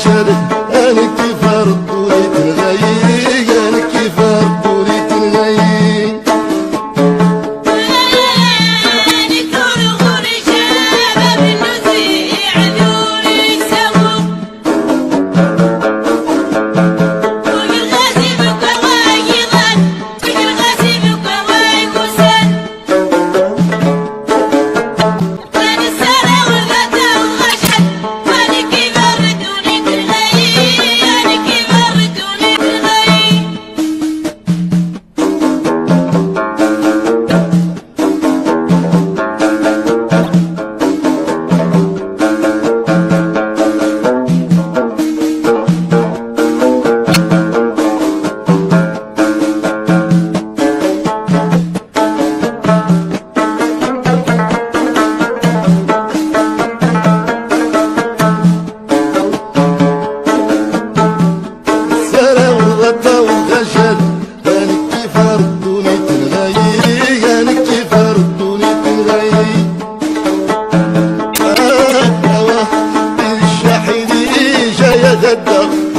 yaşadık ذا الدخل